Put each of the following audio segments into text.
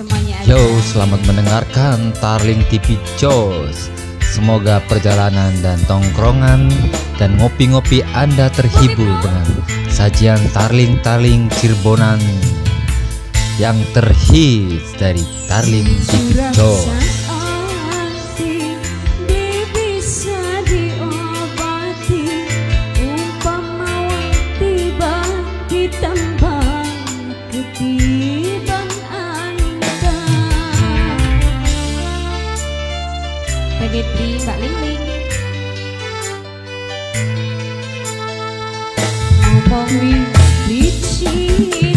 semuanya Yo, selamat mendengarkan Tarling TV Jos. Semoga perjalanan dan tongkrongan dan ngopi-ngopi Anda terhibur dengan sajian Tarling-Tarling Cirebonan yang terhits dari Tarling TV Jos. 光里你心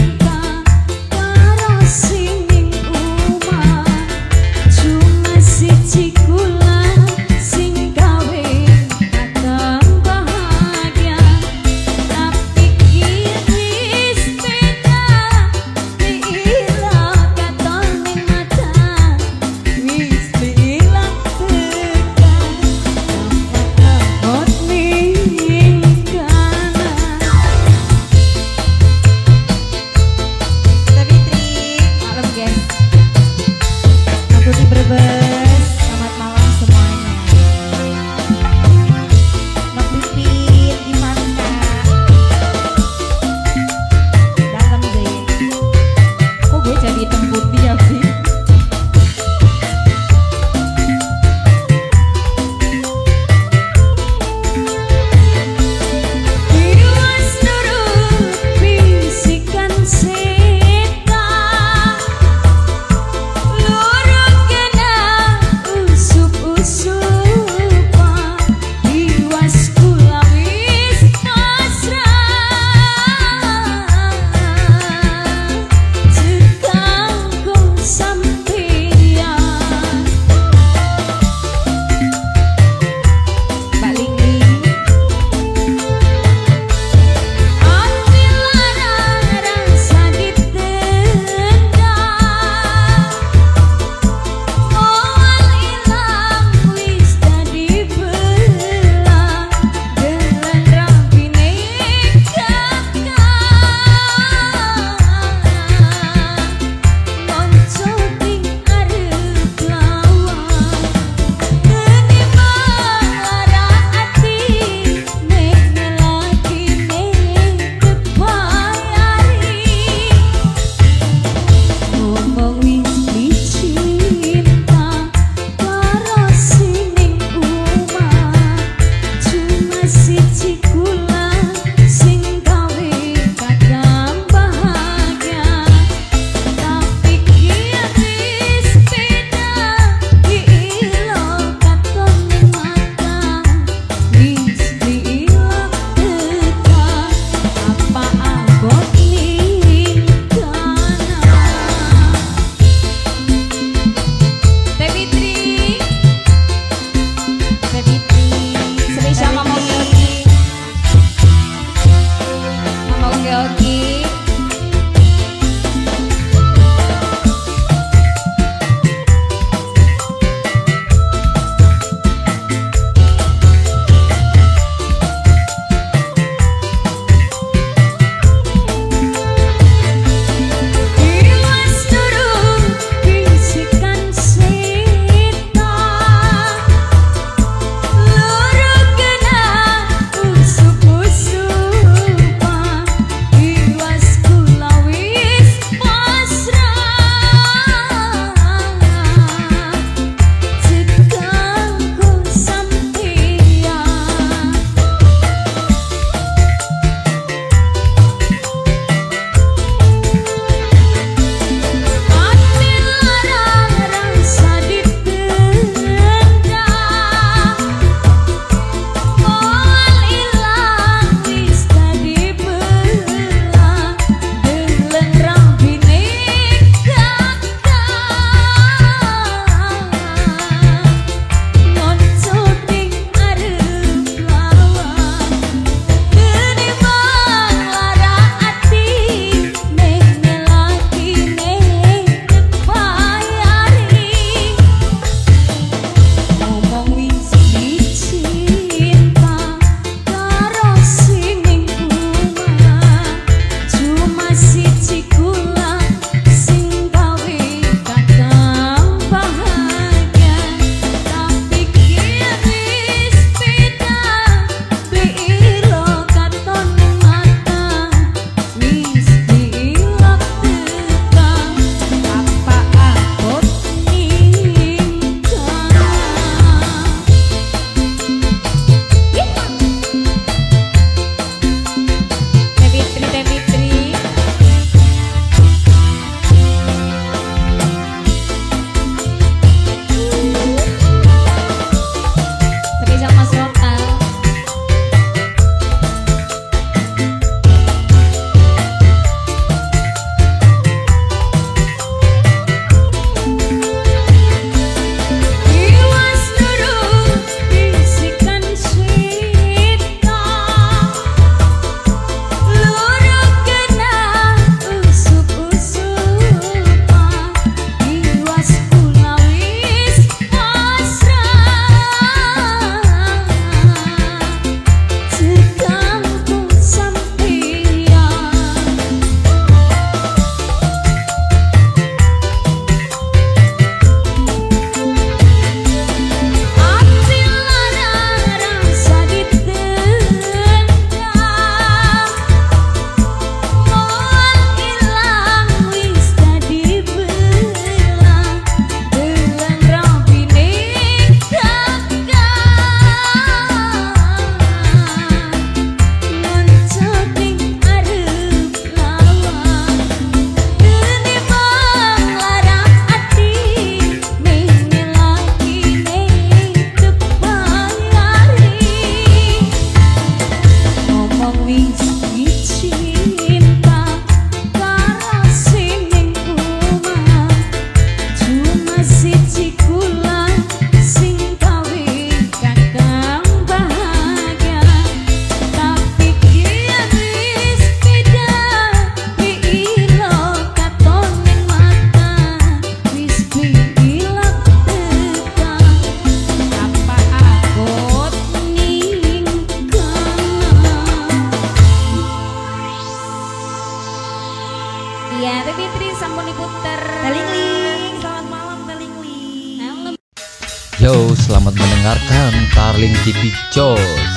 mendengarkan Tarling TV Jos.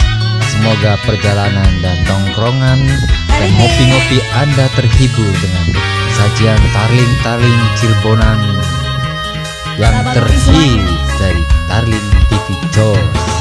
Semoga perjalanan dan tongkrongan dan ngopi-ngopi Anda terhibur dengan sajian Tarling-Tarling Cirebonan yang terhits dari Tarling TV Jos.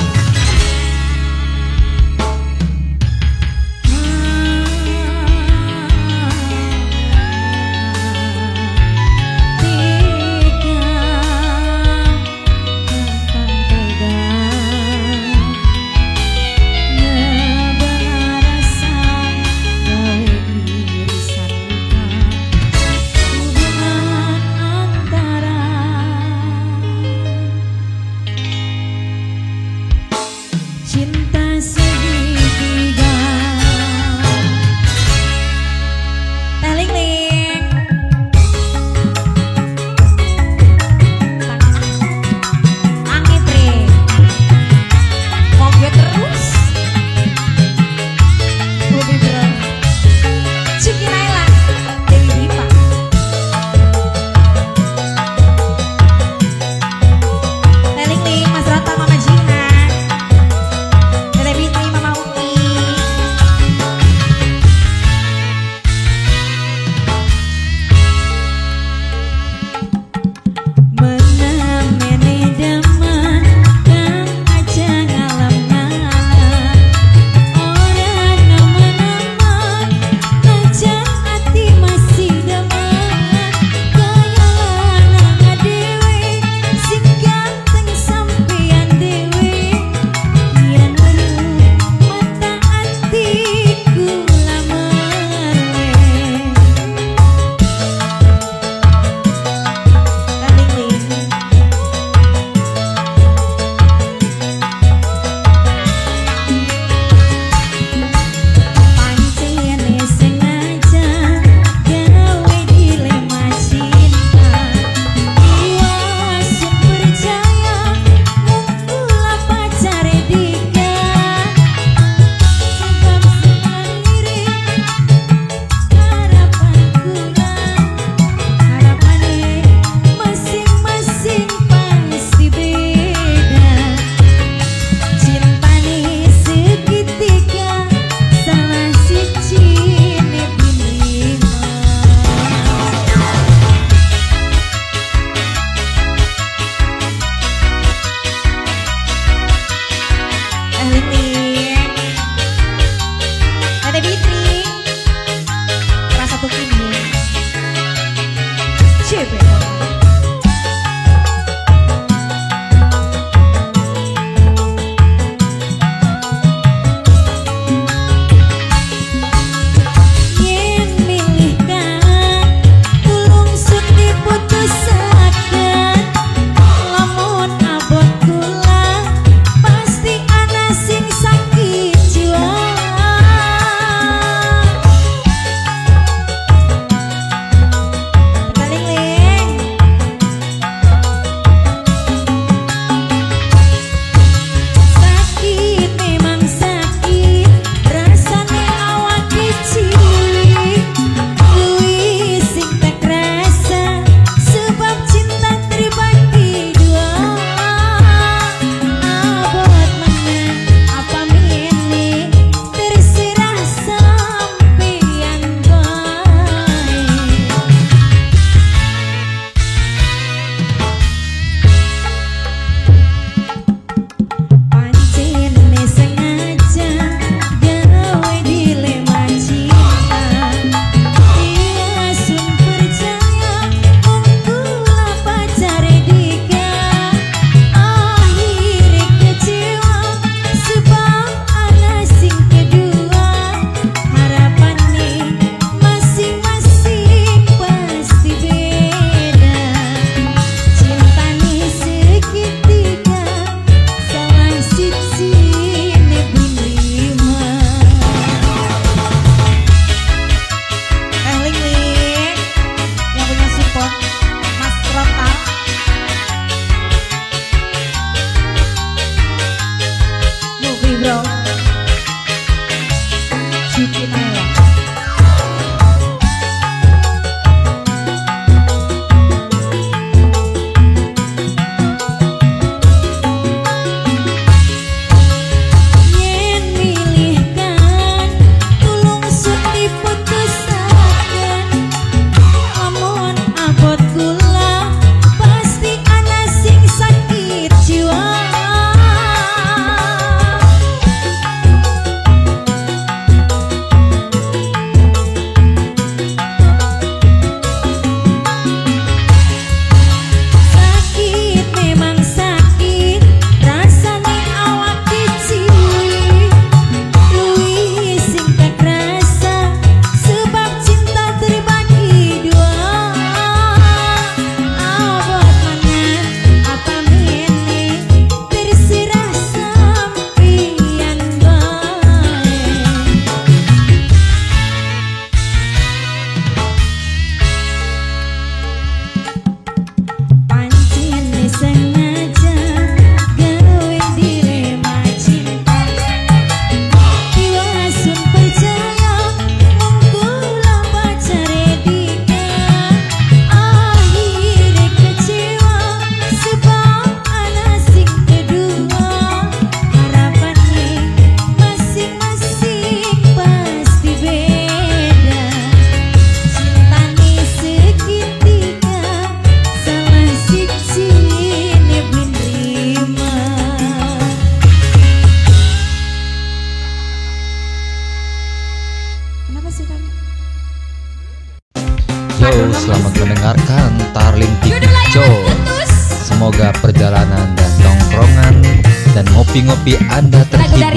Anda terhibur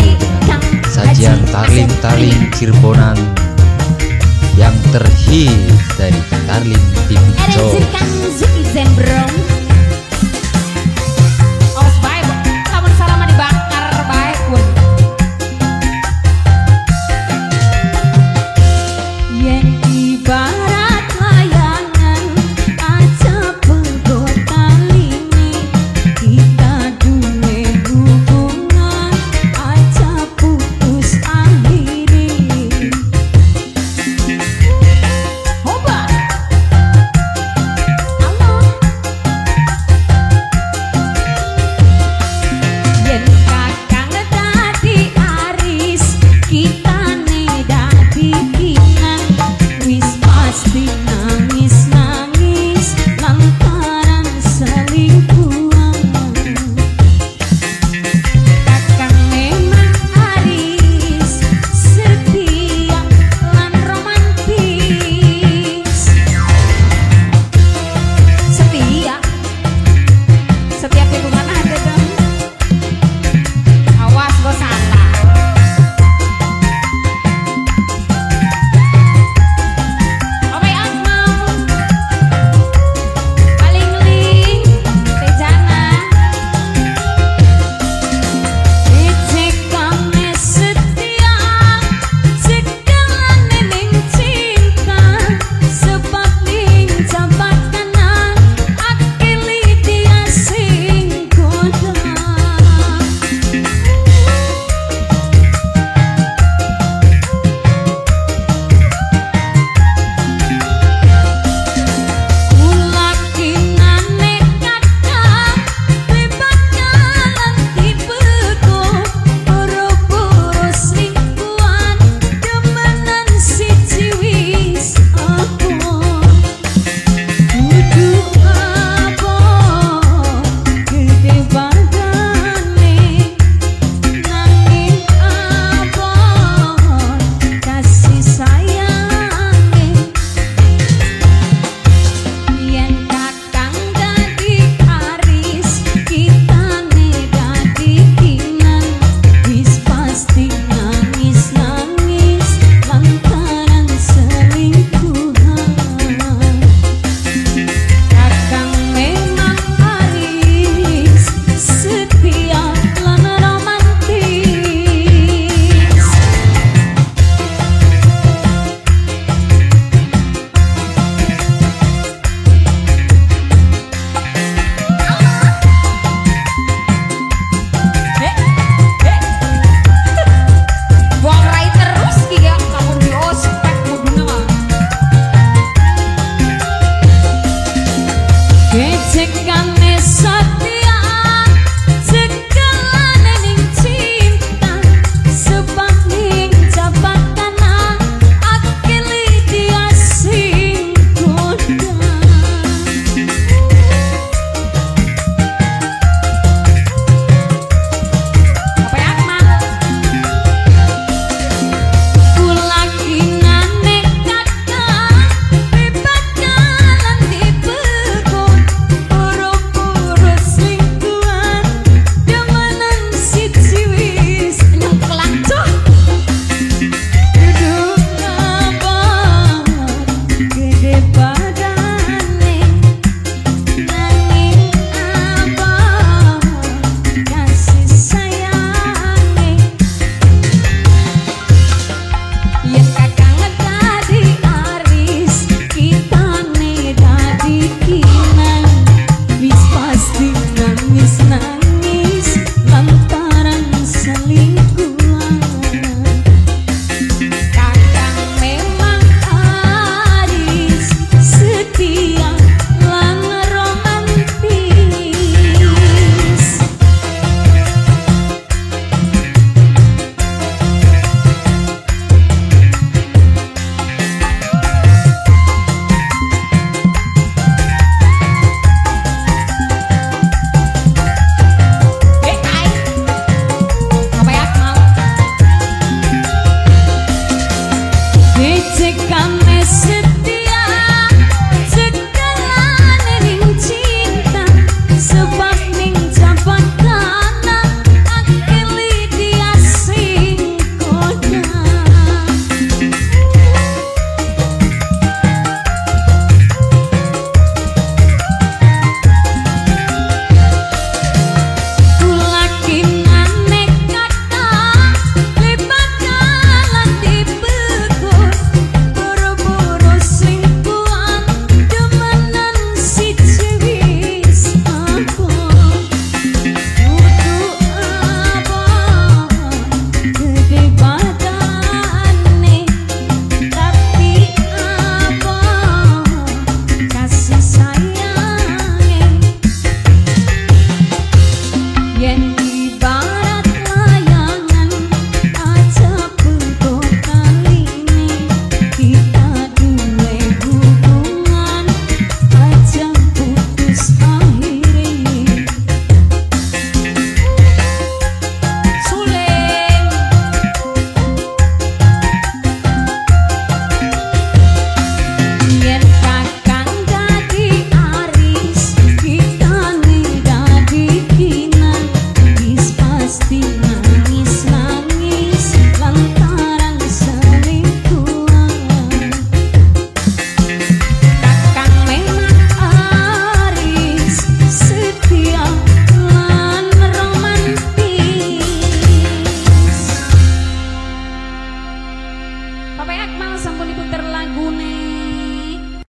Sajian tarling-tarling Cirebonan Yang terhit dari Tarling TV Show.